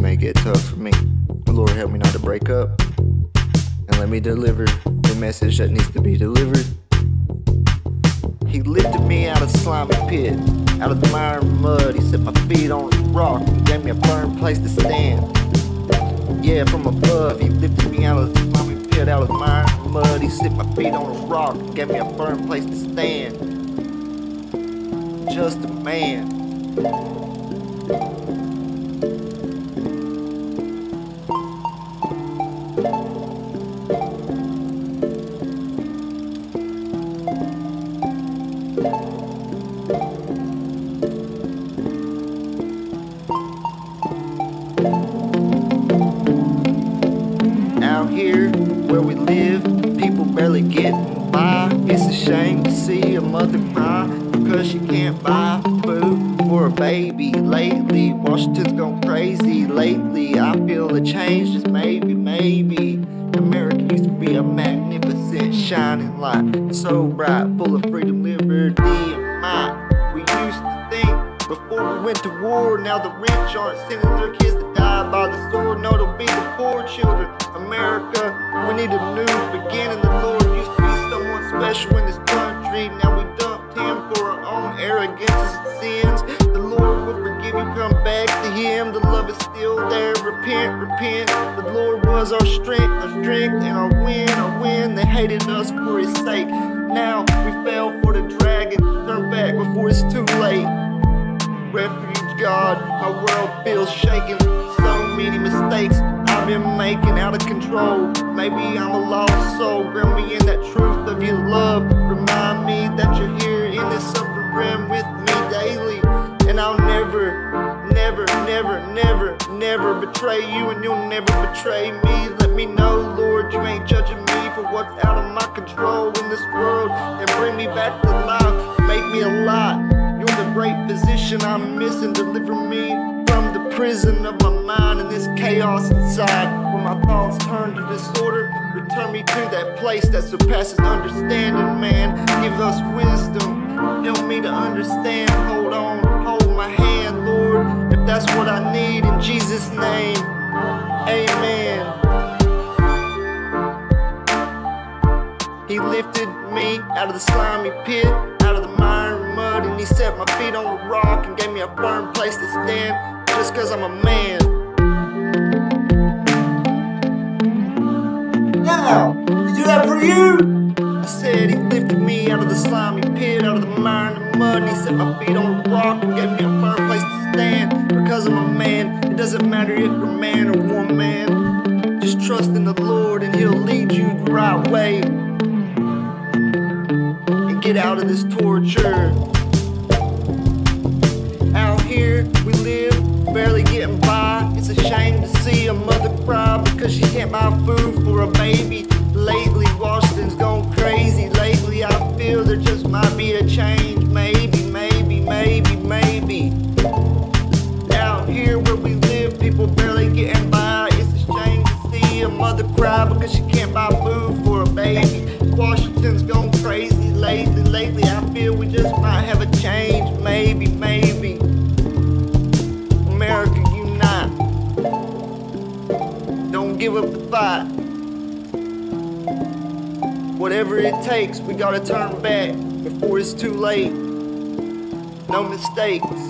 may get tough for me. Lord, help me not to break up. And let me deliver the message that needs to be delivered. He lifted me out of the slimy pit, out of the mire and mud. He set my feet on a rock and gave me a firm place to stand. Yeah, from above, he lifted me out of the slimy pit, out of the mire and mud. He set my feet on a rock and gave me a firm place to stand. Just a man. Here where we live, people barely getting by. It's a shame to see a mother cry because she can't buy food for a baby. Lately, Washington's gone crazy. Lately, I feel a change, just maybe, maybe. America used to be a magnificent, shining light, so bright, full of freedom, liberty, and might. We used to before we went to war, now the rich aren't sending their kids to die by the sword. No, they'll be the poor children. America, we need a new beginning. The Lord used to be someone special in this country. Now we dumped him for our own arrogance and sins. The Lord will forgive you. Come back to Him. The love is still there. Repent, repent. The Lord was our strength, our strength, and our win, our win. They hated us for His sake. Now we fell for the dragon. Turn back before it's too late refuge, God. My world feels shaken. So many mistakes I've been making out of control. Maybe I'm a lost soul. Ground me in that truth of your love. Remind me that you're here in this suffering with me daily. And I'll never, never, never, never, never betray you, and you'll never betray me. Let me know, Lord, you ain't judging me for what's out of my control in this world, and bring me back to life. Make me alive. Great physician I'm missing. Deliver me from the prison of my mind and this chaos inside. When my thoughts turn to disorder, return me to that place that surpasses understanding, man. Give us wisdom. Help me to understand. Hold on, hold my hand, Lord. If that's what I need, in Jesus' name, amen. He lifted me out of the slimy pit, out of the mire and and he set my feet on the rock and gave me a firm place to stand just cause I'm a man. Now, he do that for you? I said he lifted me out of the slimy pit, out of the mire and mud, and he set my feet on the rock and gave me a firm place to stand because I'm a man. It doesn't matter if you're a man or woman. Just trust in the Lord and he'll lead you the right way. And get out of this torture. Cry because she can't buy food for a baby. Lately, Washington's gone crazy. Lately, I feel there just might be a change. Maybe, maybe, maybe, maybe. Out here where we live, people barely getting by. It's a shame to see a mother cry because she can't buy food for a baby. Washington's gone crazy lately. Lately, I feel we just might have a change. Whatever it takes, we gotta turn back before it's too late. No mistakes.